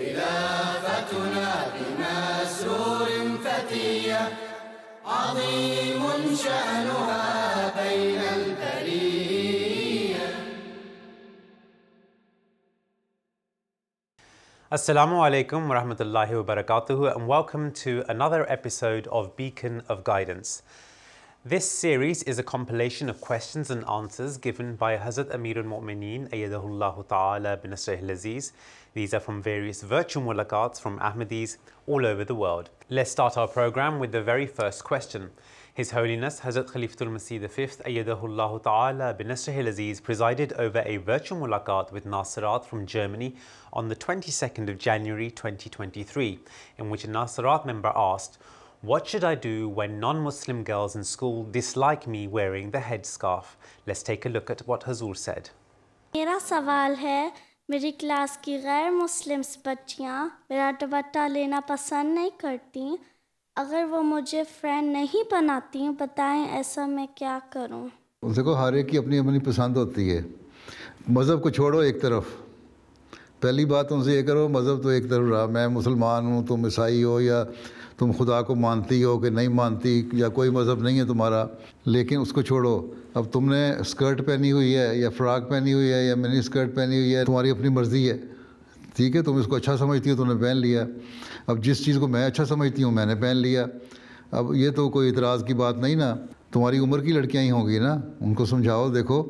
خلافتنا بمسرور فتية عظيم شأنها بين البرية Assalamu alaikum wa rahmatullahi wa barakatuhu, and welcome to another episode of Beacon of Guidance. This series is a compilation of questions and answers given by Hazrat Amir al Mu'mineen Ayyadahullah Ta'ala bin Nasrih Aziz. These are from various virtual mulaqats from Ahmadis all over the world. Let's start our program with the very first question. His Holiness Hazrat Khalifatul Masih V Ayyadahullah Ta'ala bin Nasrih Aziz presided over a virtual mulaqat with Nasirat from Germany on the 22nd of January 2023, in which a Nasirat member asked, What should I do when non-Muslim girls in school dislike me wearing the headscarf? Let's take a look at what Hazur said. میرا سوال ہے میری class کی غیر مسلم بچیاں میرا دوپٹہ لینا پسند نہیں کرتی؟ اگر وہ مجھے فرینڈ نہیں بناتی بتائیں ایسا میں کیا کروں؟ دیکھو ہر ایک کی اپنی اپنی پسند ہوتی ہے۔ مذہب کو چھوڑو ایک طرف۔ پہلی بات ان سے یہ کرو مذہب تو ایک طرف رہا۔ میں مسلمان ہوں تم عیسائی ہو یا تم خدا کو مانتی ہو کہ نہیں مانتی یا کوئی مذہب نہیں ہے تمہارا، لیکن اس کو چھوڑو۔ اب تم نے اسکرٹ پہنی ہوئی ہے یا فراک پہنی ہوئی ہے یا منی اسکرٹ پہنی ہوئی ہے، تمہاری اپنی مرضی ہے۔ ٹھیک ہے، تم اس کو اچھا سمجھتی ہو، تم نے پہن لیا۔ اب جس چیز کو میں اچھا سمجھتی ہوں، میں نے پہن لیا۔ اب یہ تو کوئی اعتراض کی بات نہیں نا۔ تمہاری عمر کی لڑکیاں ہی ہوں گی نا۔ ان کو سمجھاؤ، دیکھو۔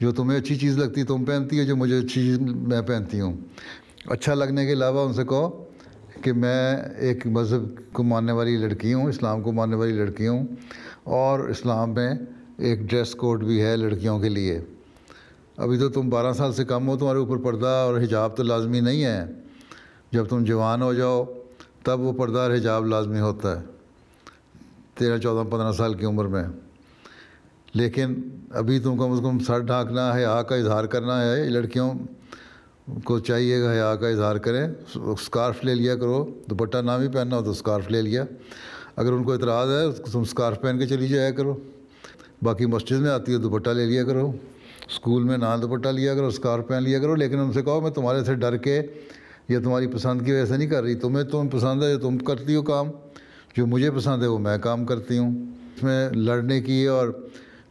جو تمہیں اچھی چیز لگتی تم پہنتی ہو، جو مجھے اچھی چیز میں پہنتی ہوں۔ اچھا لگنے کے علاوہ ان سے کہو۔ کہ میں ایک مذہب کو ماننے والی لڑکی ہوں، اسلام کو ماننے والی لڑکی ہوں، اور اسلام میں ایک ڈریس کوڈ بھی ہے لڑکیوں کے لیے۔ ابھی تو تم بارہ سال سے کم ہو، تمہارے اوپر پردہ اور حجاب تو لازمی نہیں ہے۔ جب تم جوان ہو جاؤ، تب وہ پردہ اور حجاب لازمی ہوتا ہے۔ تیرہ، چودہ، پندرہ سال کی عمر میں۔ لیکن ابھی تم کم از کم سر ڈھانکنا ہے، آ کا اظہار کرنا ہے لڑکیوں کو چاہیے کہ حیا کا اظہار کریں اسکارف لے لیا کرو، دوپٹہ نہ بھی پہننا ہو تو اسکارف لے لیا۔ اگر ان کو اعتراض ہے تم اسکارف پہن کے چلی جایا کرو۔ باقی مسجد میں آتی ہے دوپٹہ لے لیا کرو۔ اسکول میں نہ دوپٹہ لیا کرو اسکارف پہن لیا کرو، لیکن ان سے کہو، میں تمہارے سے ڈر کے یا تمہاری پسند کی وجہ سے نہیں کر رہی۔ تمہیں تم پسند ہے، جو تم کرتی ہو کام۔ جو مجھے پسند ہے، وہ میں کام کرتی ہوں۔ اس میں لڑنے کی اور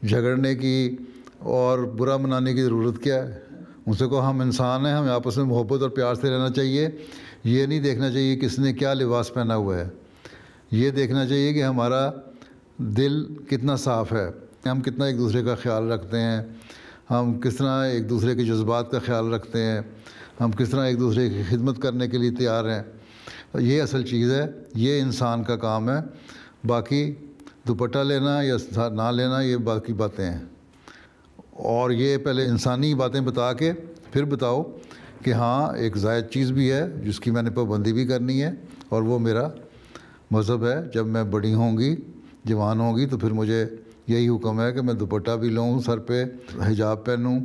جھگڑنے کی اور برا منانے کی ضرورت کیا ہے؟ ان سے کہو ہم انسان ہیں ہمیں آپس میں محبت اور پیار سے رہنا چاہیے۔ یہ نہیں دیکھنا چاہیے کس نے کیا لباس پہنا ہوا ہے۔ یہ دیکھنا چاہیے کہ ہمارا دل کتنا صاف ہے۔ ہم کتنا ایک دوسرے کا خیال رکھتے ہیں۔ ہم کس طرح ایک دوسرے کے جذبات کا خیال رکھتے ہیں۔ ہم کس طرح ایک دوسرے کی خدمت کرنے کے لیے تیار ہیں۔ یہ اصل چیز ہے۔ یہ انسان کا کام ہے۔ باقی دوپٹہ لینا یا نہ لینا، یہ باقی باتیں ہیں۔ اور یہ پہلے انسانی باتیں بتا کے پھر بتاؤ کہ ہاں ایک زائد چیز بھی ہے جس کی میں نے پابندی بھی کرنی ہے اور وہ میرا مذہب ہے۔ جب میں بڑی ہوں گی، جوان ہوں گی تو پھر مجھے یہی حکم ہے کہ میں دوپٹہ بھی لوں، سر پہ حجاب پہنوں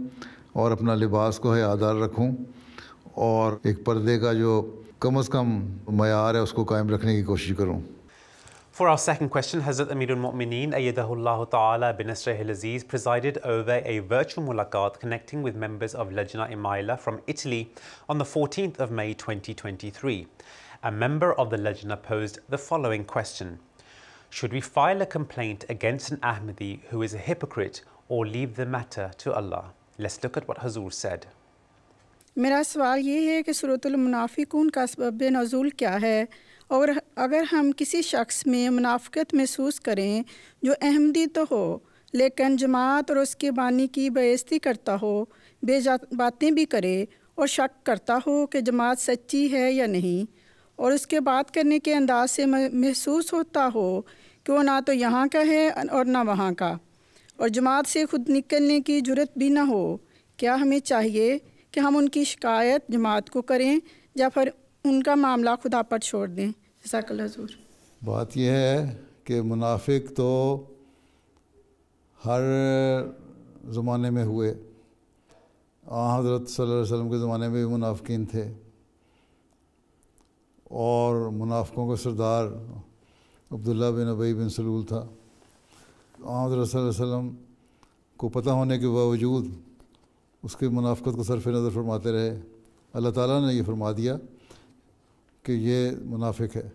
اور اپنا لباس کو حیادار رکھوں اور ایک پردے کا جو کم از کم معیار ہے، اس کو قائم رکھنے کی کوشش کروں۔ For our second question, Hazrat Amirul Mu'mineen Ayyadahullah Ta'ala bin Nasrihil Aziz presided over a virtual mulaqat connecting with members of Lajna Imaillah from Italy on the 14th of May 2023. A member of the Lajna posed the following question. Should we file a complaint against an Ahmadi who is a hypocrite or leave the matter to Allah? Let's look at what Hazur said. मेरा सवाल ये है कि सूरतुल मुनाफिकून का सबब नज़ुल क्या है اور اگر ہم کسی شخص میں منافقت محسوس کریں جو احمدی تو ہو، لیکن جماعت اور اس کے بانی کی بیزتی کرتا ہو، بے باتیں بھی کرے اور شک کرتا ہو کہ جماعت سچی ہے یا نہیں، اور اس کے بات کرنے کے انداز سے محسوس ہوتا ہو کہ وہ نہ تو یہاں کا ہے اور نہ وہاں کا۔ اور جماعت سے خود نکلنے کی جرت بھی نہ ہو۔ کیا ہمیں چاہیے کہ ہم ان کی شکایت جماعت کو کریں یا پھر ان کا معاملہ خدا پر چھوڑ دیں۔ جزاک اللہ حضور۔ بات یہ ہے کہ منافق تو ہر زمانے میں ہوئے۔ آ، حضرت صلی اللہ علیہ وسلم کے زمانے میں بھی منافقین تھے۔ اور منافقوں کا سردار عبداللہ بن ابئی بن سلول تھا۔ آن حضرت صلی اللہ علیہ وسلم کو پتہ ہونے کے باوجود اس کے منافقت کو صرف نظر فرماتے رہے۔ اللہ تعالیٰ نے یہ فرما دیا۔ کہ یہ منافق ہے۔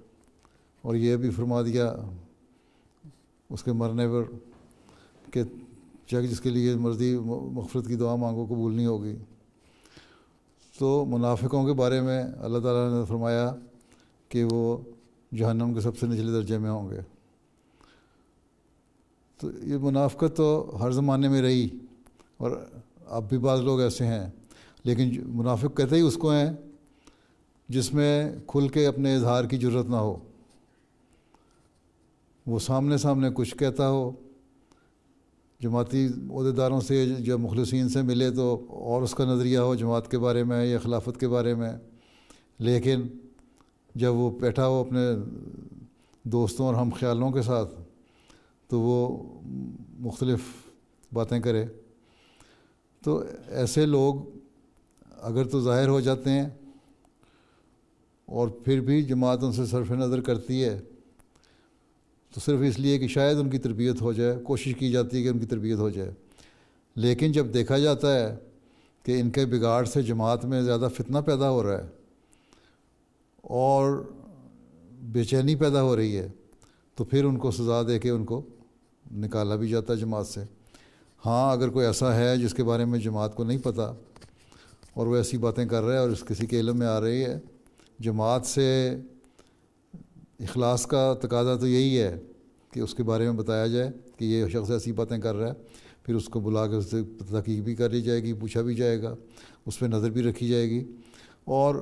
اور یہ بھی فرما دیا اس کے مرنے پر کہ چیک جس کے لیے مرضی مغفرت کی دعا مانگو، قبول نہیں ہوگی۔ تو منافقوں کے بارے میں اللہ تعالیٰ نے فرمایا کہ وہ جہنم کے سب سے نچلے درجے میں ہوں گے۔ تو یہ منافقت تو ہر زمانے میں رہی اور اب بھی بعض لوگ ایسے ہیں، لیکن منافق کہتے ہی اس کو ہیں جس میں کھل کے اپنے اظہار کی ضرورت نہ ہو۔ وہ سامنے سامنے کچھ کہتا ہو۔ جماعتی عہدیداروں سے جو مخلصین سے ملے تو اور اس کا نظریہ ہو جماعت کے بارے میں یا خلافت کے بارے میں۔ لیکن جب وہ بیٹھا ہو اپنے دوستوں اور ہم خیالوں کے ساتھ تو وہ مختلف باتیں کرے۔ تو ایسے لوگ اگر تو ظاہر ہو جاتے ہیں اور پھر بھی جماعت ان سے صرف نظر کرتی ہے۔ تو صرف اس لیے کہ شاید ان کی تربیت ہو جائے، کوشش کی جاتی ہے کہ ان کی تربیت ہو جائے۔ لیکن جب دیکھا جاتا ہے کہ ان کے بگاڑ سے جماعت میں زیادہ فتنہ پیدا ہو رہا ہے اور بے چینی پیدا ہو رہی ہے، تو پھر ان کو سزا دے کے ان کو نکالا بھی جاتا ہے جماعت سے۔ ہاں اگر کوئی ایسا ہے جس کے بارے میں جماعت کو نہیں پتہ اور وہ ایسی باتیں کر رہا ہے اور اس کسی کے علم میں آ رہی ہے جماعت سے اخلاص کا تقاضا تو یہی ہے کہ اس کے بارے میں بتایا جائے کہ یہ شخص ایسی باتیں کر رہا ہے، پھر اس کو بلا کے اس سے تحقیق بھی کر لی جائے گی، پوچھا بھی جائے گا، اس پہ نظر بھی رکھی جائے گی۔ اور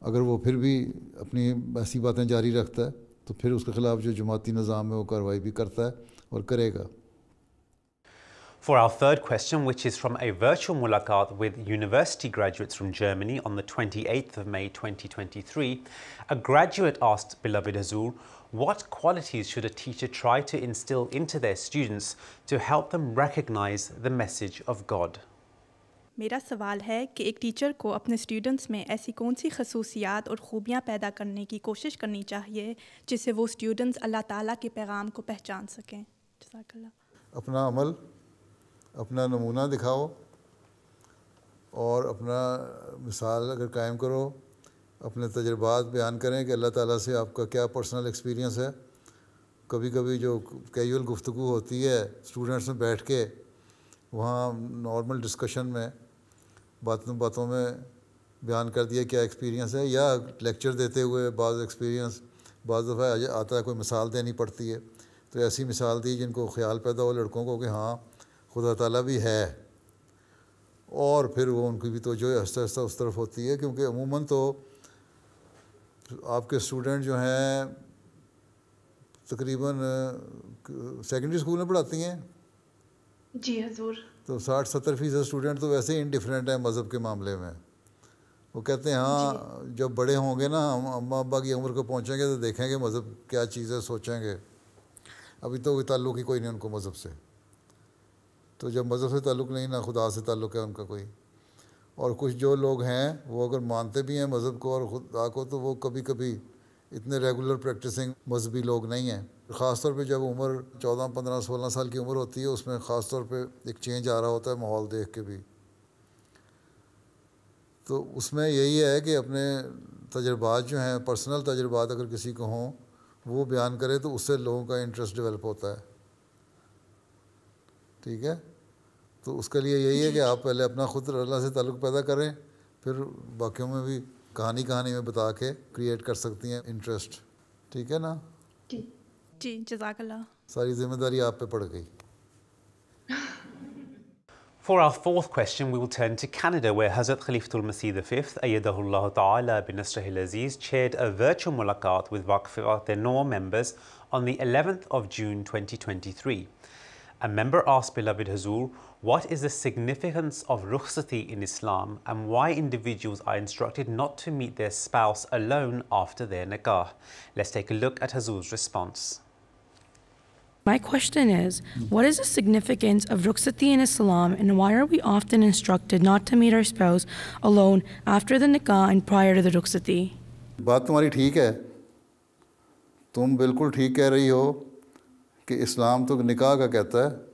اگر وہ پھر بھی اپنی ایسی باتیں جاری رکھتا ہے، تو پھر اس کے خلاف جو جماعتی نظام ہے، وہ کارروائی بھی کرتا ہے اور کرے گا۔ For our third question, which is from a virtual mulaqat with university graduates from Germany on the 28th of May 2023, a graduate asked Beloved Hazur, what qualities should a teacher try to instill into their students to help them recognize the message of God? मेरा सवाल है कि एक teacher को अपने students में ऐसी कौन सी खसूसियात और ख़ूबियाँ पैदा करने की कोशिश करनी चाहिए जिससे वो स्टूडेंट्स अल्लाह ताला के पैगाम को पहचान सकें? अपना अमल اپنا نمونہ دکھاؤ اور اپنا مثال اگر قائم کرو، اپنے تجربات بیان کریں کہ اللہ تعالیٰ سے آپ کا کیا پرسنل ایکسپیرینس ہے۔ کبھی کبھی جو کیجول گفتگو ہوتی ہے اسٹوڈنٹس میں بیٹھ کے، وہاں نارمل ڈسکشن میں باتوں باتوں میں بیان کر دیا کیا ایکسپیرینس ہے، یا لیکچر دیتے ہوئے بعض ایکسپیرینس بعض دفعہ آتا ہے، کوئی مثال دینی پڑتی ہے۔ تو ایسی مثال دی جن کو خیال پیدا ہو لڑکوں کو کہ ہاں خدا تعالیٰ بھی ہے۔ اور پھر وہ ان کی بھی توجہ آہستہ آہستہ اس طرف ہوتی ہے کیونکہ عموماً تو آپ کے اسٹوڈنٹ جو ہیں تقریباً سیکنڈری اسکول میں پڑھاتی ہیں؟ جی حضور۔ تو ساٹھ ستر فیصد اسٹوڈنٹ تو ویسے ہی انڈیفرنٹ ہیں مذہب کے معاملے میں۔ وہ کہتے ہیں ہاں جی. جب بڑے ہوں گے نا ہم اماں ابا کی عمر کو پہنچیں گے تو دیکھیں گے مذہب کیا چیز ہے سوچیں گے۔ ابھی تو کوئی تعلق ہی کوئی نہیں ان کو مذہب سے۔ تو جب مذہب سے تعلق نہیں، نہ خدا سے تعلق ہے ان کا کوئی۔ اور کچھ جو لوگ ہیں، وہ اگر مانتے بھی ہیں مذہب کو اور خدا کو، تو وہ کبھی کبھی اتنے ریگولر پریکٹسنگ مذہبی لوگ نہیں ہیں۔ خاص طور پہ جب عمر چودہ، پندرہ، سولہ سال کی عمر ہوتی ہے، اس میں خاص طور پہ ایک چینج آ رہا ہوتا ہے ماحول دیکھ کے بھی۔ تو اس میں یہی ہے کہ اپنے تجربات جو ہیں پرسنل تجربات اگر کسی کو ہوں، وہ بیان کرے تو اس سے لوگوں کا انٹرسٹ ڈیولپ ہوتا ہے۔ ٹھیک ہے؟ تو اس کے لیے یہی ہے کہ آپ پہلے اپنا خود اللہ سے تعلق پیدا کریں پھر باقیوں میں بھی کہانی کہانی میں بتا کے کریٹ کر سکتی ہیں انٹرسٹ ٹھیک ہے نا جی جی جزاک اللہ ساری ذمہ داری آپ پہ پڑ گئی For our fourth question, we will turn to Canada, where Hazrat Khalifatul Masih V, Ayyadahullah Ta'ala bin Nasrahil Aziz, chaired a virtual mulaqat with Waqfirat Noor members on the 11th of June 2023. A member asked Beloved Hazur, what is the significance of rukhsati in Islam and why individuals are instructed not to meet their spouse alone after their nikah? Let's take a look at Hazur's response. My question is, what is the significance of rukhsati in Islam and why are we often instructed not to meet our spouse alone after the nikah and prior to the rukhsati? बात तुम्हारी ठीक है तुम बिल्कुल ठीक कह रही हो कि इस्लाम तो निकाह का कहता है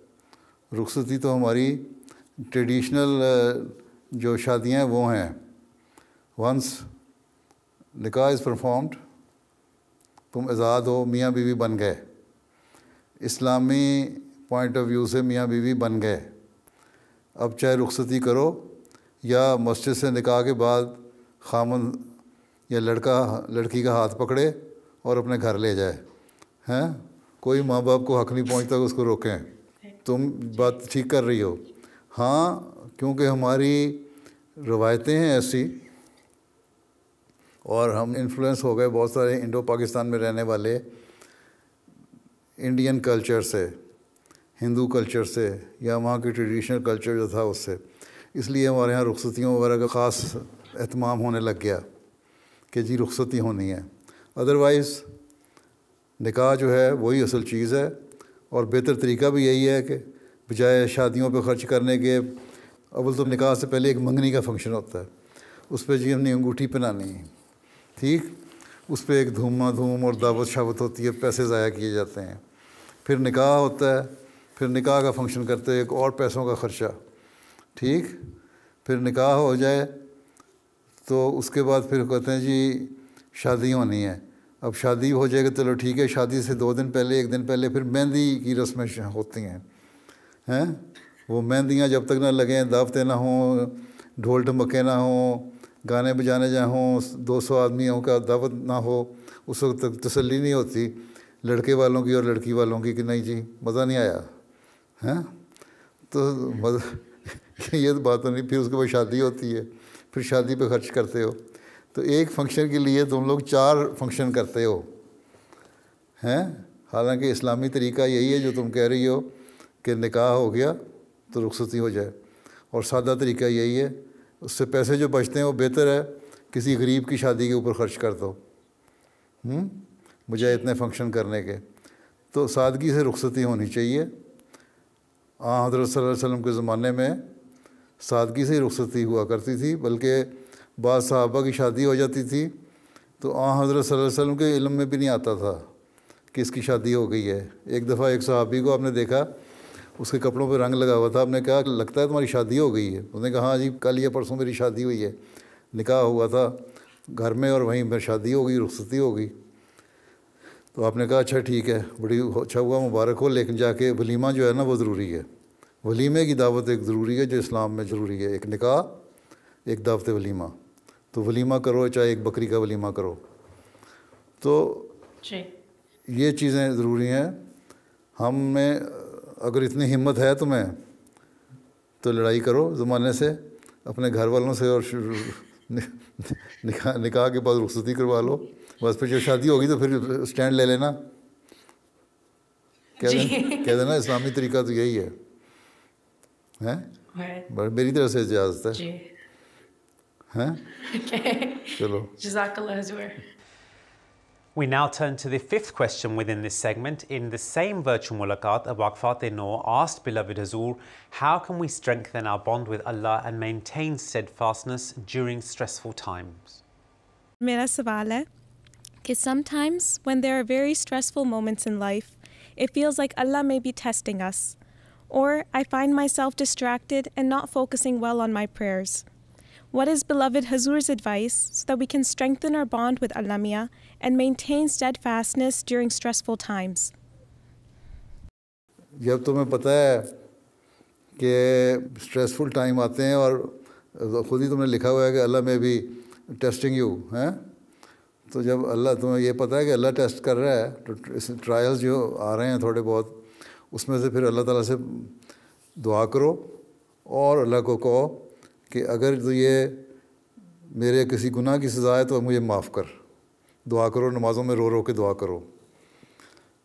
رخصتی تو ہماری ٹریڈیشنل جو شادیاں ہیں وہ ہیں۔ ونس نکاح از پرفارمڈ تم آزاد ہو، میاں بیوی بن گئے۔ اسلامی پوائنٹ آف ویو سے میاں بیوی بن گئے۔ اب چاہے رخصتی کرو یا مسجد سے نکاح کے بعد خامن یا لڑکا، لڑکی کا ہاتھ پکڑے اور اپنے گھر لے جائے۔ ہیں؟ کوئی ماں باپ کو حق نہیں پہنچتا کہ اس کو روکیں۔ تم بات ٹھیک کر رہی ہو۔ ہاں کیونکہ ہماری روایتیں ہیں ایسی۔ اور ہم انفلوئنس ہو گئے بہت سارے انڈو پاکستان میں رہنے والے۔ انڈین کلچر سے ہندو کلچر سے، یا وہاں کی ٹریڈیشنل کلچر جو تھا اس سے۔ اس لیے ہمارے یہاں رخصتیوں وغیرہ کا خاص اہتمام ہونے لگ گیا کہ جی رخصتی ہونی ہے۔ ادروائز نکاح جو ہے وہی اصل چیز ہے۔ اور بہتر طریقہ بھی یہی ہے کہ بجائے شادیوں پہ خرچ کرنے کے، اول تو نکاح سے پہلے ایک منگنی کا فنکشن ہوتا ہے، اس پہ جی ہم نے انگوٹھی پہنانی ہے، ٹھیک؟ اس پہ ایک دھوما دھوم اور دعوت شاوت ہوتی ہے، پیسے ضائع کیے جاتے ہیں۔ پھر نکاح ہوتا ہے، پھر نکاح کا فنکشن کرتے ایک اور پیسوں کا خرچہ، ٹھیک؟ پھر نکاح ہو جائے تو اس کے بعد پھر کہتے ہیں جی شادی ہونی ہے اب شادی ہو جائے گا چلو ٹھیک ہے، شادی سے دو دن پہلے، ایک دن پہلے پھر مہندی کی رسمیں ہوتی ہیں ہیں؟ وہ مہندیاں جب تک نہ لگیں، دعوتیں نہ ہوں، ڈھول ڈھمکے نہ ہوں، گانے بجانے جہاں ہوں، دو سو آدمیوں کا دعوت نہ ہو، اس وقت تک تسلی نہیں ہوتی، لڑکے والوں کی اور لڑکی والوں کی کہ نہیں جی مزہ نہیں آیا، ہیں؟ تو مزہ، یہ بات نہیں، پھر اس کے بعد شادی ہوتی ہے، پھر شادی پہ خرچ کرتے ہو۔ تو ایک فنکشن کے لیے تم لوگ چار فنکشن کرتے ہو، ہیں؟ حالانکہ اسلامی طریقہ یہی ہے جو تم کہہ رہی ہو کہ نکاح ہو گیا تو رخصتی ہو جائے۔ اور سادہ طریقہ یہی ہے، اس سے پیسے جو بچتے ہیں وہ بہتر ہے، کسی غریب کی شادی کے اوپر خرچ کر دو۔ مجھے اتنے فنکشن کرنے کے۔ تو سادگی سے رخصتی ہونی چاہیے۔ آ، حضرت صلی اللہ علیہ وسلم کے زمانے میں سادگی سے رخصتی ہوا کرتی تھی، بلکہ بعض صحابہ کی شادی ہو جاتی تھی، تو آ حضرت صلی اللہ علیہ وسلم کے علم میں بھی نہیں آتا تھا کہ اس کی شادی ہو گئی ہے۔ ایک دفعہ ایک صحابی کو آپ نے دیکھا، اس کے کپڑوں پہ رنگ لگا ہوا تھا، آپ نے کہا، لگتا ہے تمہاری شادی ہو گئی ہے۔ اس نے کہا ہاں جی کل یا پرسوں میری شادی ہوئی ہے۔ نکاح ہوا تھا گھر میں اور وہیں میں شادی ہو گئی، رخصتی ہو گئی۔ تو آپ نے کہا اچھا ٹھیک ہے، بڑی اچھا ہوا، مبارک ہو، لیکن جا کے ولیمہ جو ہے نا، وہ ضروری ہے۔ ولیمے کی دعوت ایک ضروری ہے، جو اسلام میں ضروری ہے۔ ایک نکاح، ایک دعوت ولیمہ۔ تو ولیمہ کرو چاہے ایک بکری کا ولیمہ کرو۔ تو جی۔ یہ چیزیں ضروری ہیں۔ ہم میں اگر اتنی ہمت ہے تمہیں تو لڑائی کرو زمانے سے اپنے گھر والوں سے اور نکاح کے بعد رخصتی کروا لو۔ بس پھر جب شادی ہوگی تو پھر اسٹینڈ لے لینا۔ کہہ جی۔ دینا کہہ دینا اسلامی طریقہ تو یہی ہے۔ میری طرح سے اجازت ہے۔ جی۔ We now turn to the fifth question within this segment. In the same virtual mulaqat, Abaqfat Noor asked beloved Hazur, how can we strengthen our bond with Allah and maintain steadfastness during stressful times? मेरा सवाल है sometimes when there are very stressful moments in life, it feels like Allah may be testing us. Or I find myself distracted and not focusing well on my prayers. What is beloved Hazur's advice so that we can strengthen our bond with Alamia and maintain steadfastness during stressful times? जब तुम्हें पता है कि stressful time आते हैं और ख़ुद ही तुमने लिखा हुआ है कि अल्लाह में भी टेस्टिंग यू हैं तो जब अल्लाह तुम्हें ये पता है कि अल्लाह टेस्ट कर रहा है तो ट्रायल्स जो आ रहे हैं थोड़े बहुत उसमें से फिर अल्लाह ताला से दुआ करो और अल्लाह को कहो کہ اگر یہ میرے کسی گناہ کی سزا ہے تو مجھے معاف کر۔ دعا کرو، نمازوں میں رو رو کے دعا کرو۔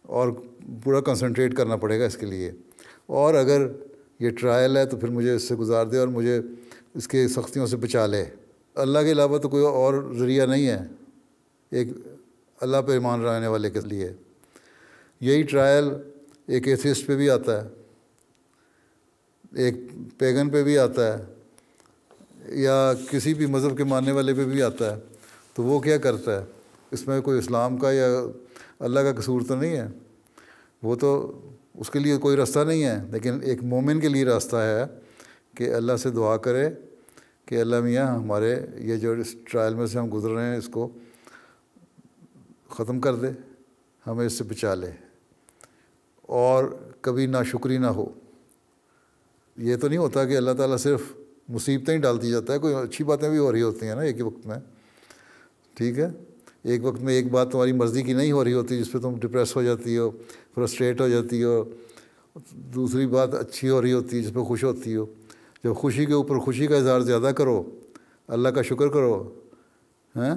اور پورا کنسنٹریٹ کرنا پڑے گا اس کے لیے۔ اور اگر یہ ٹرائل ہے تو پھر مجھے اس سے گزار دے اور مجھے اس کے سختیوں سے بچا لے۔ اللہ کے علاوہ تو کوئی اور ذریعہ نہیں ہے۔ ایک اللہ پہ ایمان رہنے والے کے لیے۔ یہی ٹرائل ایک ایتھیسٹ پہ بھی آتا ہے۔ ایک پیگن پہ بھی آتا ہے۔ یا کسی بھی مذہب کے ماننے والے پہ بھی آتا ہے، تو وہ کیا کرتا ہے؟ اس میں کوئی اسلام کا یا اللہ کا قصور تو نہیں ہے؟ وہ تو اس کے لیے کوئی راستہ نہیں ہے، لیکن ایک مومن کے لیے راستہ ہے کہ اللہ سے دعا کرے کہ اللہ میاں ہمارے یہ جو اس ٹرائل میں سے ہم گزر رہے ہیں، اس کو ختم کر دے، ہمیں اس سے بچا لے۔ اور کبھی ناشکری نہ ہو۔ یہ تو نہیں ہوتا کہ اللہ تعالیٰ صرف مصیبتیں ہی ڈال دی جاتا ہے، کوئی اچھی باتیں بھی ہو رہی ہوتی ہیں نا ایک وقت میں۔ ٹھیک ہے؟ ایک وقت میں ایک بات تمہاری مرضی کی نہیں ہو رہی ہوتی، جس پہ تم ڈپریس ہو جاتی ہو فرسٹریٹ ہو جاتی ہو، دوسری بات اچھی ہو رہی ہوتی ہے جس پہ خوش ہوتی ہو۔ جب خوشی کے اوپر خوشی کا اظہار زیادہ کرو، اللہ کا شکر کرو ہیں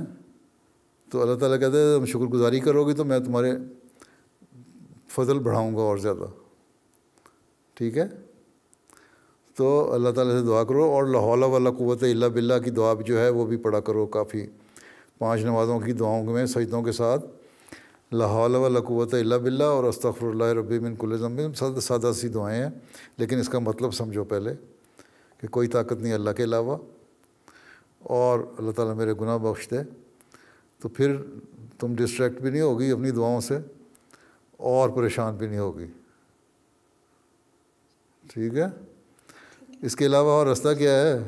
تو اللہ تعالیٰ کہتے ہیں تم شکر گزاری کرو گے تو میں تمہارے فضل بڑھاؤں گا اور زیادہ۔ ٹھیک ہے؟ تو اللہ تعالیٰ سے دعا کرو اور لاہول والا قوت اللہ بلّہ کی دعا جو ہے وہ بھی پڑھا کرو کافی۔ پانچ نمازوں کی دعاؤں میں سجدوں کے ساتھ۔ لاہول والا قوت اللہ بلّہ اور استغفر اللہ رب من کل ذنب سادہ سادہ سی دعائیں ہیں، لیکن اس کا مطلب سمجھو پہلے کہ کوئی طاقت نہیں اللہ کے علاوہ۔ اور اللہ تعالیٰ میرے گناہ بخش دے۔ تو پھر تم ڈسٹریکٹ بھی نہیں ہوگی اپنی دعاؤں سے، اور پریشان بھی نہیں ہوگی۔ ٹھیک ہے؟ اس کے علاوہ اور راستہ کیا ہے؟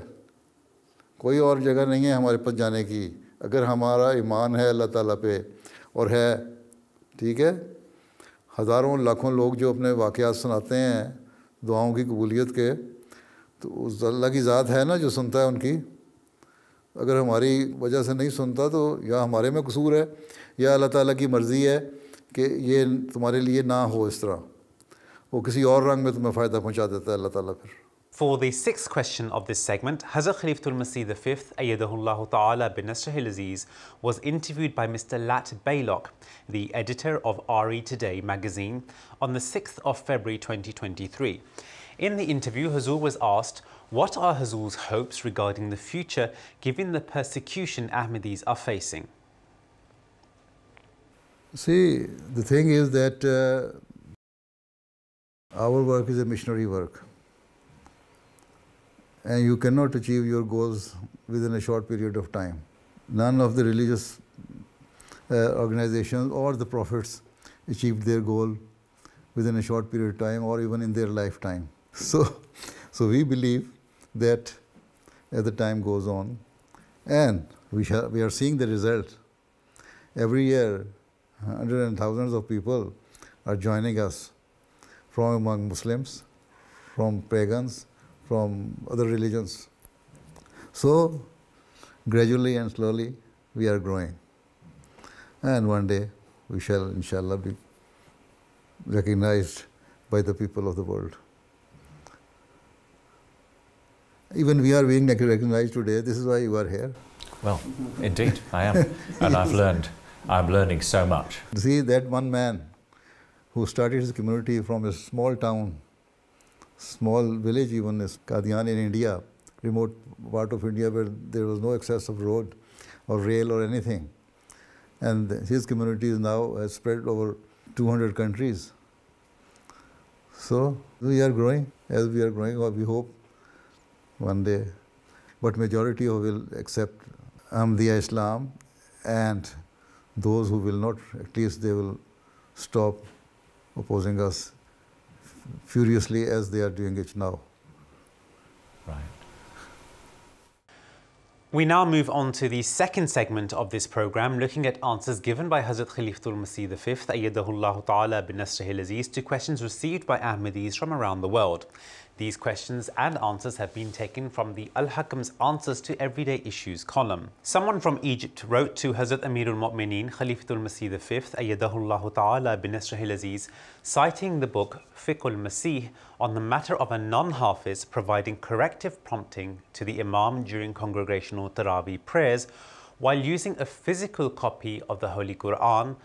کوئی اور جگہ نہیں ہے ہمارے پاس جانے کی۔ اگر ہمارا ایمان ہے اللہ تعالیٰ پہ اور ہے، ٹھیک ہے؟ ہزاروں لاکھوں لوگ جو اپنے واقعات سناتے ہیں دعاؤں کی قبولیت کے، تو اس اللہ کی ذات ہے نا جو سنتا ہے ان کی۔ اگر ہماری وجہ سے نہیں سنتا تو یا ہمارے میں قصور ہے یا اللہ تعالیٰ کی مرضی ہے کہ یہ تمہارے لیے نہ ہو اس طرح۔ وہ کسی اور رنگ میں تمہیں فائدہ پہنچا دیتا ہے اللہ تعالیٰ پھر۔ For the sixth question of this segment, Hazrat Khalifatul Masih V, Ayyadahullah Ta'ala bin Nasrihil Aziz, was interviewed by Mr. Lat Blaylock, the editor of RE Today magazine, on the 6th of February 2023. In the interview, Hazur was asked, what are Hazur's hopes regarding the future given the persecution Ahmadis are facing? See, the thing is that uh, our work is a missionary work and you cannot achieve your goals within a short period of time. None of the religious uh, organizations or the prophets achieved their goal within a short period of time or even in their lifetime. So, so we believe that as the time goes on, and we, shall, we are seeing the result. Every year, hundreds and thousands of people are joining us from among Muslims, from pagans, from other religions. So, gradually and slowly, we are growing. And one day, we shall, inshallah, be recognized by the people of the world. Even we are being recognized today. This is why you are here. Well, indeed, I am. and I've learned, I'm learning so much. See, that one man who started his community from a small town small village even is Qadian in India, remote part of India where there was no access of road or rail or anything. And his community is now spread over 200 countries. So we are growing. As we are growing, we hope one day. But majority will accept Ahmadiyya Islam and those who will not, at least they will stop opposing us furiously as they are doing it now. Right. We now move on to the second segment of this program, looking at answers given by Hazrat Khalifatul Masih V, Ayyadahullah Ta'ala bin Nasrihil Aziz, to questions received by Ahmadis from around the world. These questions and answers have been taken from the Al Hakam's Answers to Everyday Issues column. Someone from Egypt wrote to Hazrat Amirul Mu'mineen Khalifatul Masih V, Ayyadahullah Ta'ala bin Nasrihil Aziz, citing the book Fiqhul Masih on the matter of a non Hafiz providing corrective prompting to the Imam during congregational Taraweeh prayers while using a physical copy of the Holy Quran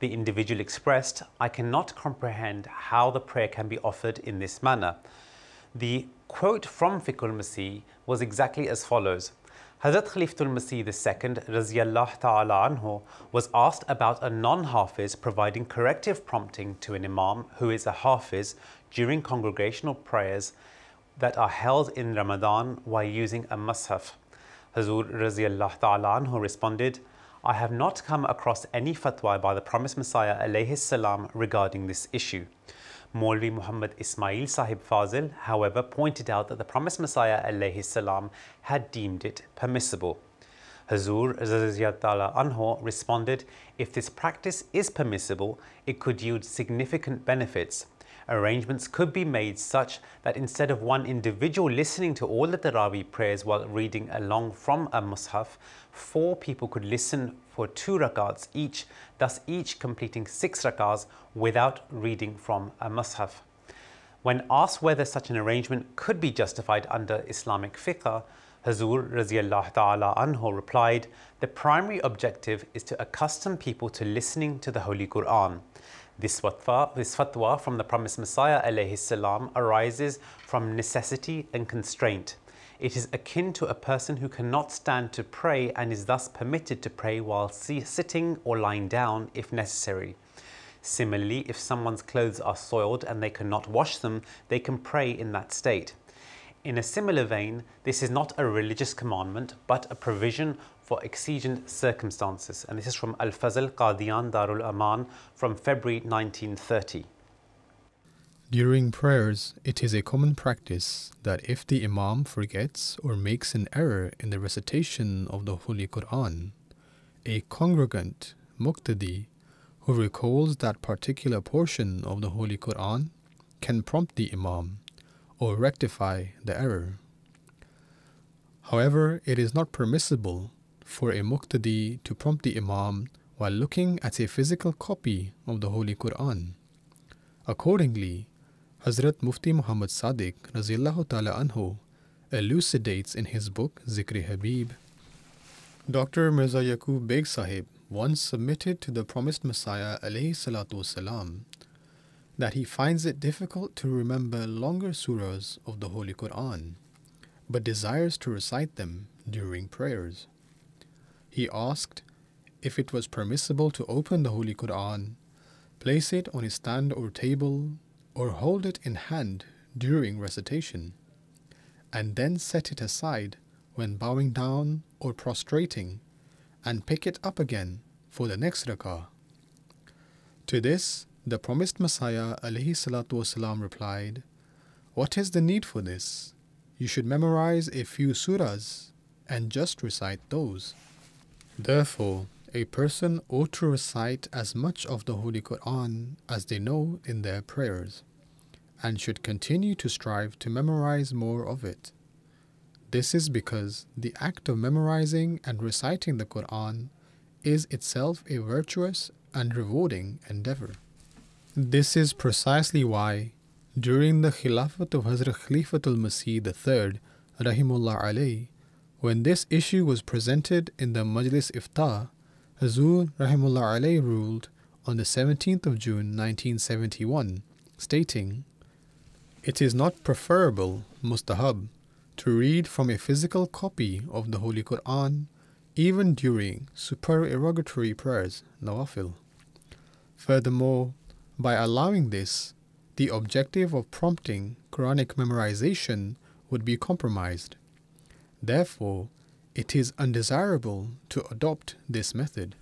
the individual expressed, I cannot comprehend how the prayer can be offered in this manner. The quote from Fiqhul Masih was exactly as follows. Hazrat Khalifatul Masih II ta'ala anhu was asked about a non-Hafiz providing corrective prompting to an Imam who is a Hafiz during congregational prayers that are held in Ramadan while using a Mus'haf. Hazur Raziyallah ta'ala anhu responded, I have not come across any fatwa by the promised Messiah salam regarding this issue. Maulvi Muhammad Ismail Sahib Fazil, however, pointed out that the promised Messiah salam had deemed it permissible. Hazur Zaziyatala Anho responded, if this practice is permissible, it could yield significant benefits. Arrangements could be made such that instead of one individual listening to all the Taraweeh prayers while reading along from a mushaf, four people could listen for two rakats each, thus each completing six rakats without reading from a mushaf. When asked whether such an arrangement could be justified under Islamic fiqh, Hazur Raziyallahu Ta'ala Anhu replied, The primary objective is to accustom people to listening to the Holy Quran. This fatwa, this fatwa from the promised Messiah salam, arises from necessity and constraint. It is akin to a person who cannot stand to pray and is thus permitted to pray while sitting or lying down if necessary. Similarly, if someone's clothes are soiled and they cannot wash them, they can pray in that state. In a similar vein, this is not a religious commandment, but a provision for exigent circumstances. And this is from Al Fazl Qadian Darul Aman from February 1930. During prayers, it is a common practice that if the Imam forgets or makes an error in the recitation of the Holy Quran, a congregant, Muqtadi, who recalls that particular portion of the Holy Quran can prompt the Imam or rectify the error. However, it is not permissible for a muqtadi to prompt the imam while looking at a physical copy of the Holy Quran. Accordingly, Hazrat Mufti Muhammad Sadiq ta'ala anhu elucidates in his book Zikr-e-Habib. Dr. Mirza Yaqub Beg Sahib once submitted to the promised Messiah wasalam that he finds it difficult to remember longer surahs of the Holy Quran, but desires to recite them during prayers. He asked if it was permissible to open the Holy Quran, place it on a stand or table, or hold it in hand during recitation, and then set it aside when bowing down or prostrating, and pick it up again for the next rakah. To this, the promised Messiah والسلام, replied, What is the need for this? You should memorize a few surahs and just recite those. Therefore, a person ought to recite as much of the Holy Quran as they know in their prayers, and should continue to strive to memorize more of it. This is because the act of memorizing and reciting the Quran is itself a virtuous and rewarding endeavor. This is precisely why, during the Khilafat of Hazrat Khalifatul Masih III, Rahimullah alayhi, when this issue was presented in the Majlis Ifta, Hazur Rahimullah alayhi ruled on the 17th of June 1971, stating, It is not preferable, mustahab, to read from a physical copy of the Holy Quran even during supererogatory prayers, nawafil. Furthermore, by allowing this, the objective of prompting Quranic memorization would be compromised. Therefore, it is undesirable to adopt this method.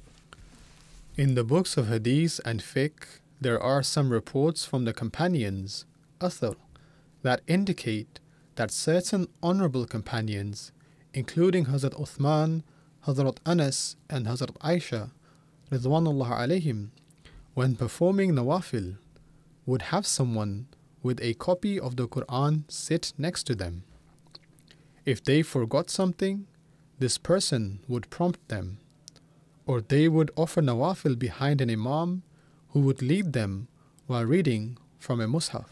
In the books of Hadith and Fiqh, there are some reports from the companions, Athar, that indicate that certain honorable companions, including Hazrat Uthman, Hazrat Anas, and Hazrat Aisha, alayhim, when performing nawafil, would have someone with a copy of the Quran sit next to them. If they forgot something, this person would prompt them, or they would offer nawafil behind an imam who would lead them while reading from a mushaf.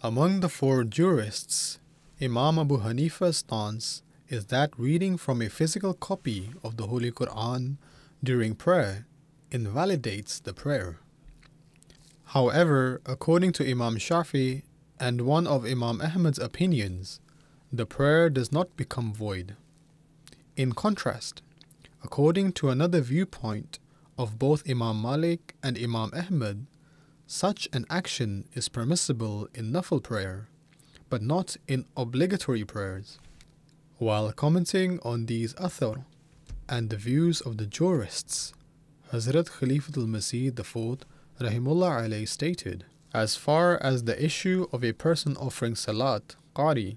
Among the four jurists, Imam Abu Hanifa's stance is that reading from a physical copy of the Holy Quran during prayer invalidates the prayer. However, according to Imam Shafi and one of Imam Ahmad's opinions, the prayer does not become void. In contrast, according to another viewpoint of both Imam Malik and Imam Ahmad, such an action is permissible in nafil prayer, but not in obligatory prayers. While commenting on these athar and the views of the jurists, Hazrat Khalifatul Masih IV Rahimullah alayhi stated, As far as the issue of a person offering salat, qari,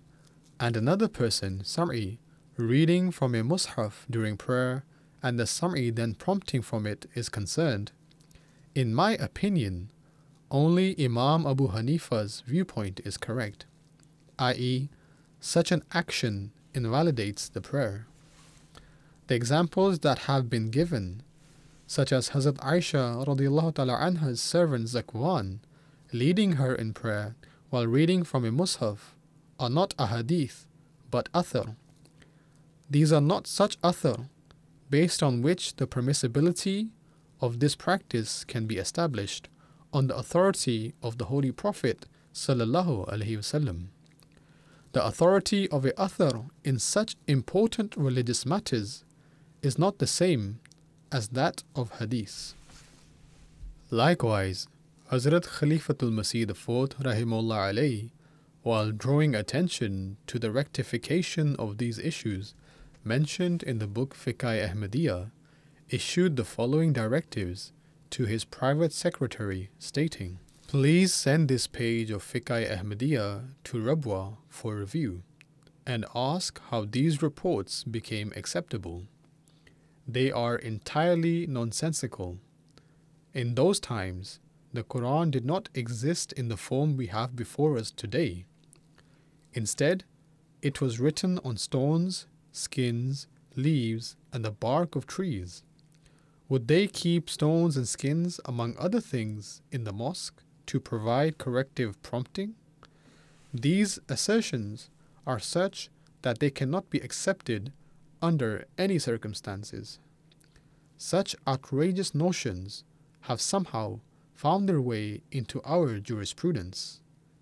and another person, sam'i, reading from a mushaf during prayer and the sam'i then prompting from it is concerned, in my opinion, only Imam Abu Hanifa's viewpoint is correct, i.e., such an action invalidates the prayer. The examples that have been given, such as Hazrat Aisha anha's servant Zakwan, leading her in prayer while reading from a mushaf, are not a hadith, but athar. These are not such athar based on which the permissibility of this practice can be established on the authority of the Holy Prophet sallallahu alaihi wasallam. The authority of a athar in such important religious matters is not the same as that of hadith. Likewise, Hazrat Khalifatul Masih IV rahimullah alayhi, while drawing attention to the rectification of these issues mentioned in the book Fiqh Ahmadiyya, issued the following directives to his private secretary stating, Please send this page of Fiqh Ahmadiyya to Rabwa for review and ask how these reports became acceptable. They are entirely nonsensical. In those times, the Quran did not exist in the form we have before us today. Instead, it was written on stones, skins, leaves, and the bark of trees. Would they keep stones and skins, among other things, in the mosque to provide corrective prompting? These assertions are such that they cannot be accepted under any circumstances. Such outrageous notions have somehow found their way into our jurisprudence.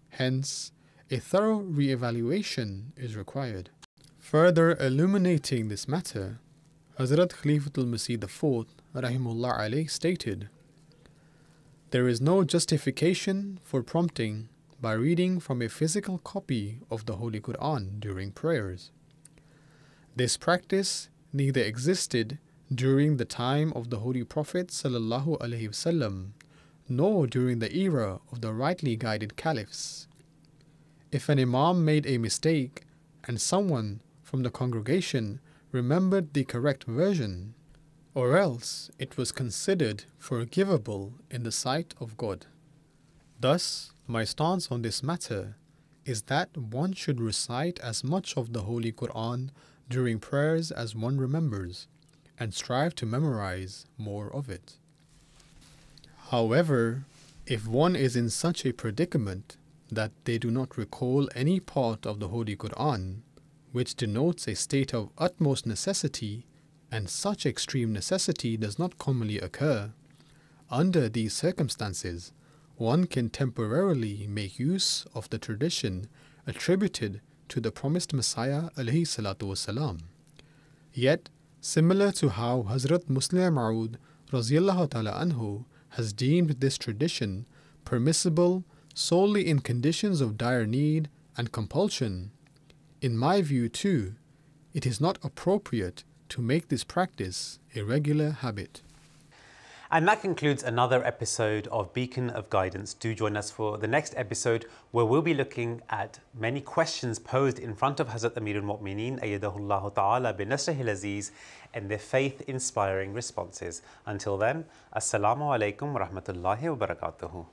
Hence, a thorough re-evaluation is required. Further illuminating this matter, Hazrat Khalifatul Masih IV rahimullah alayh stated, There is no justification for prompting by reading from a physical copy of the Holy Quran during prayers. This practice neither existed during the time of the Holy Prophet sallallahu alaihi wasallam nor during the era of the rightly guided caliphs. If an imam made a mistake and someone from the congregation remembered the correct version, or else it was considered forgivable in the sight of God. Thus, my stance on this matter is that one should recite as much of the Holy Quran during prayers as one remembers and strive to memorize more of it. However, if one is in such a predicament that they do not recall any part of the Holy Quran, which denotes a state of utmost necessity, and such extreme necessity does not commonly occur, under these circumstances, one can temporarily make use of the tradition attributed to the promised Messiah wasalam. Yet, similar to how Hazrat Musleh Maud ta'ala anhu has deemed this tradition permissible solely in conditions of dire need and compulsion, in my view too, it is not appropriate to make this practice a regular habit. And that concludes another episode of Beacon of Guidance. Do join us for the next episode where we'll be looking at many questions posed in front of Hazrat Amir al-Mu'mineen ayyadahullah ta'ala bin Nasrihil Aziz and their faith-inspiring responses. Until then, Assalamu alaikum rahmatullahi wa barakatuhu.